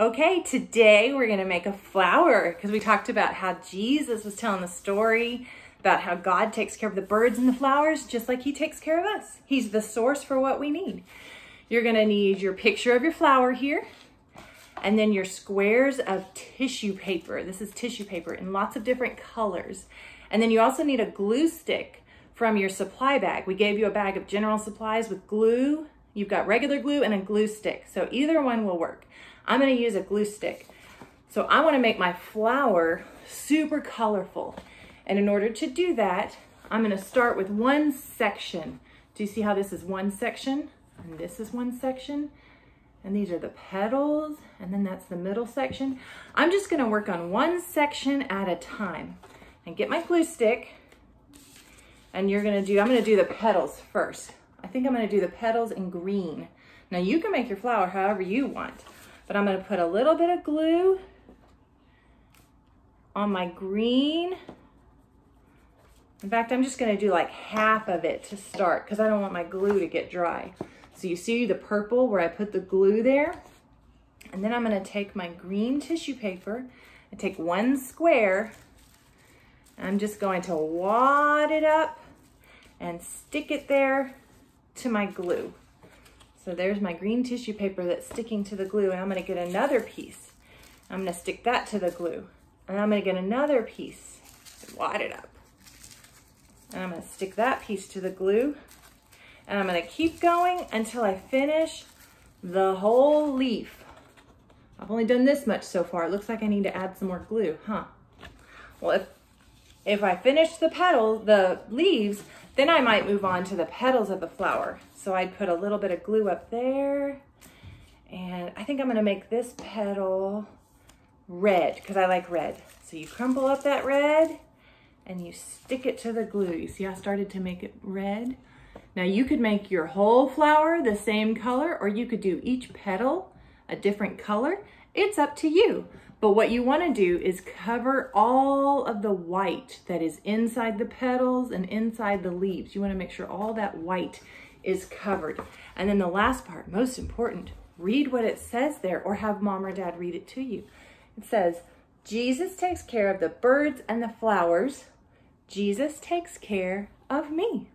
Okay, today we're gonna make a flower because we talked about how Jesus was telling the story about how God takes care of the birds and the flowers just like he takes care of us. He's the source for what we need. You're gonna need your picture of your flower here and then your squares of tissue paper. This is tissue paper in lots of different colors. And then you also need a glue stick from your supply bag. We gave you a bag of general supplies with glue. You've got regular glue and a glue stick. So either one will work. I'm gonna use a glue stick. So I wanna make my flower super colorful. And in order to do that, I'm gonna start with one section. Do you see how this is one section? And this is one section. And these are the petals, and then that's the middle section. I'm just gonna work on one section at a time. And get my glue stick, and you're gonna do, I'm gonna do the petals first. I think I'm gonna do the petals in green. Now you can make your flower however you want. But I'm gonna put a little bit of glue on my green. In fact, I'm just gonna do like half of it to start because I don't want my glue to get dry. So you see the purple where I put the glue there? And then I'm gonna take my green tissue paper and take one square. I'm just going to wad it up and stick it there to my glue. So there's my green tissue paper that's sticking to the glue and I'm gonna get another piece. I'm gonna stick that to the glue and I'm gonna get another piece, wad it up. And I'm gonna stick that piece to the glue and I'm gonna keep going until I finish the whole leaf. I've only done this much so far. It looks like I need to add some more glue, huh? Well, if, if I finish the petal, the leaves, then I might move on to the petals of the flower. So I'd put a little bit of glue up there. And I think I'm gonna make this petal red because I like red. So you crumple up that red and you stick it to the glue. You see I started to make it red? Now you could make your whole flower the same color or you could do each petal a different color. It's up to you. But what you wanna do is cover all of the white that is inside the petals and inside the leaves. You wanna make sure all that white is covered. And then the last part, most important, read what it says there or have mom or dad read it to you. It says, Jesus takes care of the birds and the flowers. Jesus takes care of me.